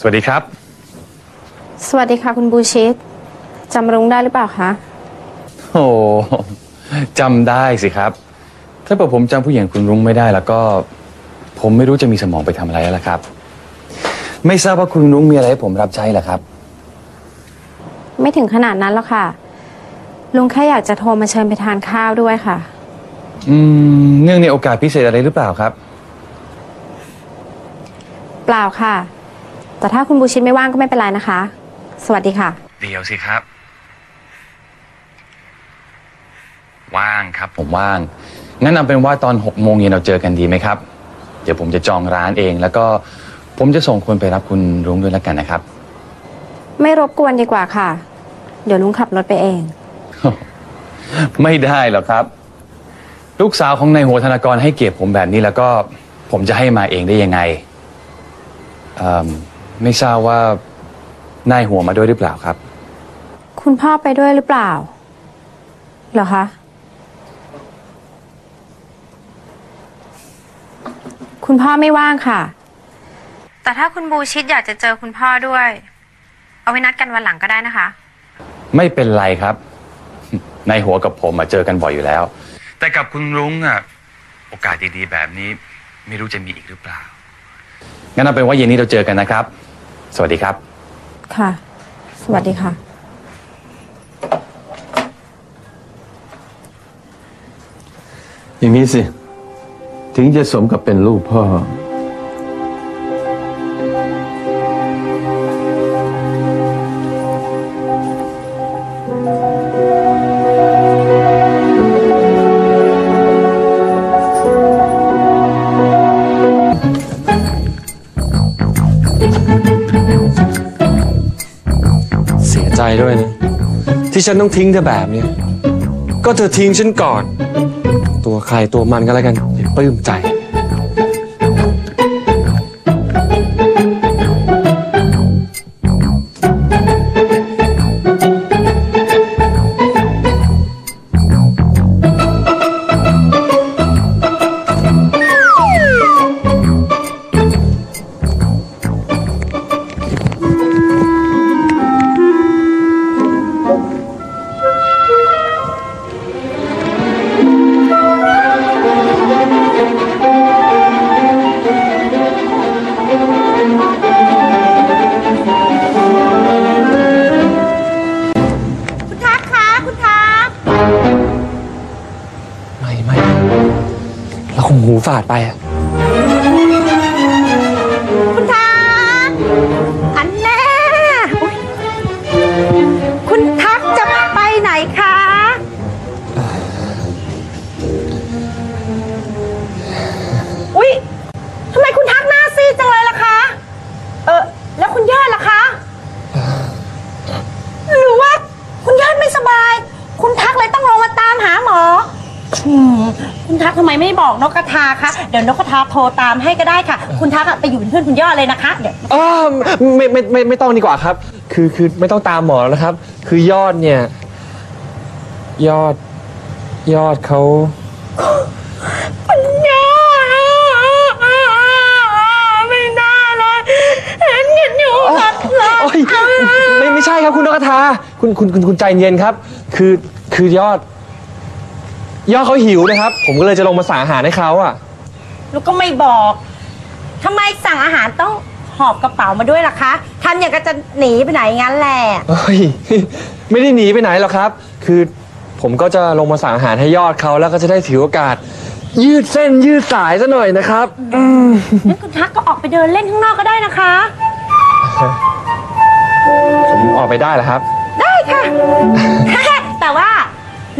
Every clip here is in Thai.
สวัสดีครับ สวัสดีค่ะคุณบูชิตจำรุ้งได้หรือเปล่าคะ โอ้จำได้สิครับ ถ้าเกิดผมจำผู้หญิงคุณรุ้งไม่ได้แล้วก็ ผมไม่รู้จะมีสมองไปทำอะไรแล้วล่ะครับ ไม่ทราบว่าคุณรุ้งมีอะไรให้ผมรับใช้ล่ะครับ ไม่ถึงขนาดนั้นหรอกค่ะ ลุงแค่อยากจะโทรมาเชิญไปทานข้าวด้วยค่ะ อืมเนื่องในโอกาสพิเศษอะไรหรือเปล่าครับ เปล่าค่ะ แต่ถ้าคุณบูชิตไม่ว่างก็ไม่เป็นไรนะคะ สวัสดีค่ะ เดี๋ยวสิครับ ว่างครับ ผมว่าง งั้นเอาเป็นว่าตอนหกโมงเย็นเราเจอกันดีไหมครับ เดี๋ยวผมจะจองร้านเอง แล้วก็ผมจะส่งคนไปรับคุณรุ้งด้วยแล้วกันนะครับ ไม่รบกวนดีกว่าค่ะ เดี๋ยวลุงขับรถไปเอง ไม่ได้หรอกครับ ลูกสาวของนายหัวธนากรให้เกียรติผมแบบนี้แล้วก็ผมจะให้มาเองได้ยังไงเอิ่ม ไม่ทราบว่านายหัวมาด้วยหรือเปล่าครับ คุณพ่อไปด้วยหรือเปล่า เหรอคะ คุณพ่อไม่ว่างค่ะ แต่ถ้าคุณบูชิตอยากจะเจอคุณพ่อด้วย เอาไว้นัดกันวันหลังก็ได้นะคะ ไม่เป็นไรครับ นายหัวกับผมมาเจอกันบ่อยอยู่แล้ว แต่กับคุณรุ้งอะโอกาสดีๆ แบบนี้ ไม่รู้จะมีอีกหรือเปล่า งั้นเอาเป็นว่าเย็นนี้เราเจอกันนะครับ สวัสดีครับ ค่ะ สวัสดีค่ะ อย่างนี้สิ ถึงจะสมกับเป็นลูกพ่อ เสียใจด้วยนะ ที่ฉันต้องทิ้งเธอแบบเนี้ยก็เธอทิ้งฉันก่อน ตัวใครตัวมันก็แล้วกันอย่าปลื้มใจ หูฝาดไปอะคุณทัก คุณทักทำไมไม่บอกนกกระทาคะ เดี๋ยวนกกระทาโทรตามให้ก็ได้ค่ะ คุณทักอะไปอยู่เป็นเพื่อนคุณยอดเลยนะคะ เดี๋ยวอ้าวไม่ไม่ไม่ไม่ต้องดีกว่าครับ คือคือไม่ต้องตามหมอแล้วนะครับ คือยอดเนี่ย ยอด ยอดเขา คุณยอดไม่น่าเลยเห็นกันอยู่กับเราโอ้ยไม่ไม่ใช่ครับคุณนกกระทาคุณคุณคุณคุณใจเย็นครับ คือคือยอด ยอดเขาหิวนะครับ ผมก็เลยจะลงมาสั่งอาหารให้เขาอะแล้วก็ไม่บอกทำไมสั่งอาหารต้องหอบกระเป๋ามาด้วยล่ะคะทำอย่างก็จะหนีไปไหนงั้นแหละ เฮ้ย ไม่ได้หนีไปไหนหรอกครับ คือผมก็จะลงมาสั่งอาหารให้ยอดเขาแล้วก็จะได้ถือโอกาส ยืดเส้นยืดสายซะหน่อยนะครับ งั้นคุณทักก็ออกไปเดินเล่นข้างนอกก็ได้นะคะ ผมออกไปได้เหรอครับ ได้ค่ะ แต่ว่า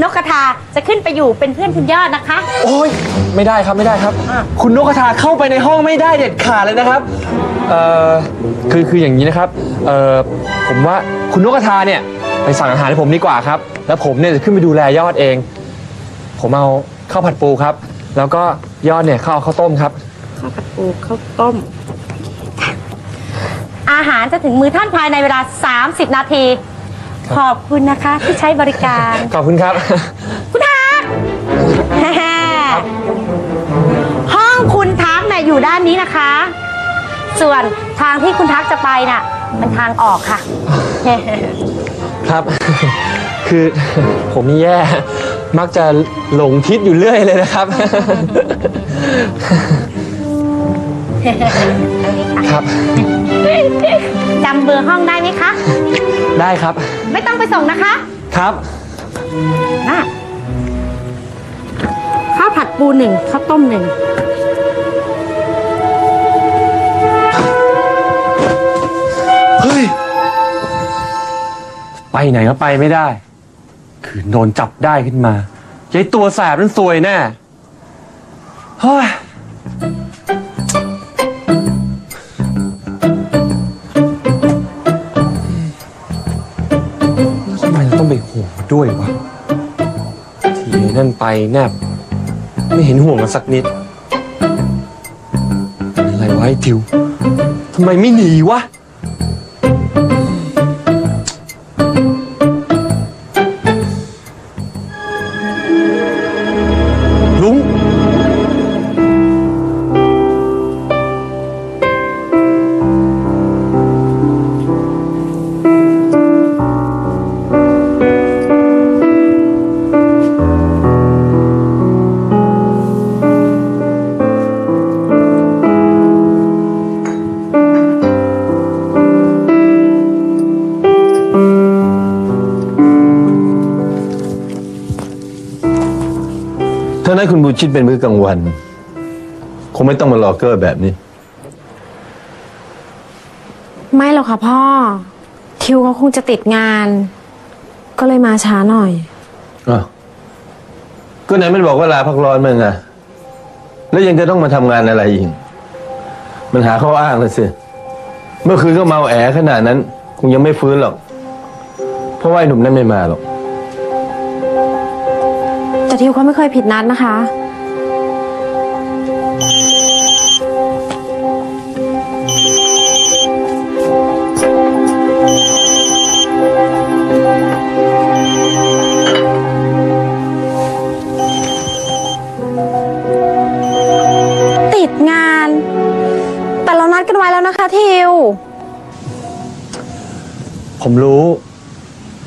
นกกระทาจะขึ้นไปอยู่เป็นเพื่อนคุณยอดนะคะ โอ้ยไม่ได้ครับไม่ได้ครับอะคุณนกกระทาเข้าไปในห้องไม่ได้เด็ดขาดเลยนะครับเอ่อคือคืออย่างนี้นะครับเอ่อผมว่าคุณนกกระทาเนี่ยไปสั่งอาหารให้ผมดีกว่าครับ แล้วผมเนี่ยจะขึ้นไปดูแลยอดเอง ผมเอาข้าวผัดปูครับ แล้วก็ยอดเนี่ยข้าวข้าวต้มครับ ข้าวผัดปูข้าวต้ม อาหารจะถึงมือท่านภายในเวลา 30 นาที ขอบคุณนะคะที่ใช้บริการ ขอบคุณครับ คุณทักห้องคุณทักเนี่ยอยู่ด้านนี้นะคะ ส่วนทางที่คุณทักจะไปน่ะมันทางออกค่ะ ครับ คือผมนี่แย่ มักจะหลงทิศอยู่เรื่อยเลยนะครับ ครับ จำเบอร์ห้องได้ไหมคะ ได้ครับ ไม่ต้องไปส่งนะคะครับอะข้าวผัดปูหนึ่งข้าวต้มหนึ่งเฮ้ยไปไหนก็ไปไม่ได้ คือโดนจับได้ขึ้นมาใจตัวแสบนั้นซวยแน่เฮ้ย ไปแนบ ไม่เห็นห่วงกันสักนิด อะไรวะไอ้ทิวทำไมไม่หนีวะ นั้นคุณบูชิดเป็นมื้อกลางวัน คงไม่ต้องมารอเกอร์แบบนี้ ไม่หรอกค่ะพ่อ ทิวเขาคงจะติดงาน ก็เลยมาช้าหน่อย อ้าวก็ไหนมันบอกว่าลาพักร้อนมันไงแล้วยังจะต้องมาทำงานอะไรอีก มันหาข้ออ้างเลยสิ เมื่อคืนก็เมาแอขนาดนั้น คงยังไม่ฟื้นหรอก เพราะว่าไอ้หนุ่มนั้นไม่มาหรอกแต่ ทิวเขาไม่เคยผิดนัดนะคะ ติดงาน แต่เรานัดกันไว้แล้วนะคะทิว ผมรู้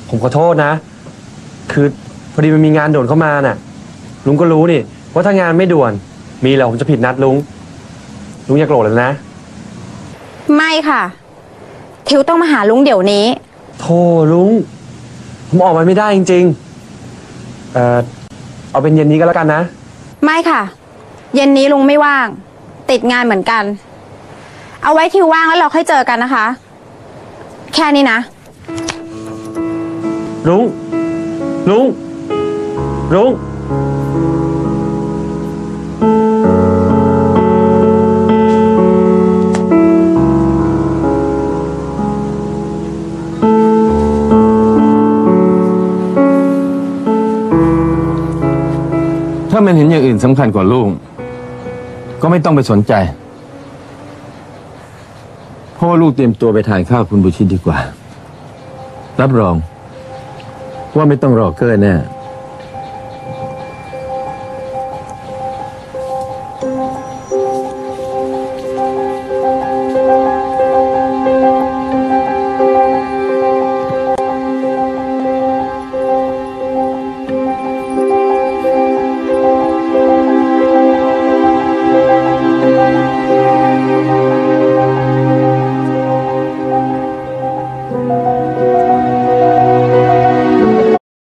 ผมขอโทษนะ คือ พอดีมันมีงานด่วนเข้ามาน่ะ ลุงก็รู้นี่ว่าถ้างานไม่ด่วน มีแล้วผมจะผิดนัดลุง ลุงอย่าโกรธเลยนะ ไม่ค่ะ ทิวต้องมาหาลุงเดี๋ยวนี้ โธ่ลุง ผมออกมาไม่ได้จริงๆ เอ่อ เอาเป็นเย็นนี้ก็แล้วกันนะ ไม่ค่ะ เย็นนี้ลุงไม่ว่าง ติดงานเหมือนกัน เอาไว้ทิวว่างแล้วเราค่อยเจอกันนะคะ แค่นี้นะ ลุง ลุง ลุงถ้ามันเห็นอย่างอื่นสำคัญกว่าลูก ก็ไม่ต้องไปสนใจเพราะว่าลูกเตรียมตัวไปทานข้าวคุณบุชิตดีกว่า รับรอง ว่าไม่ต้องรอเกอร์แน่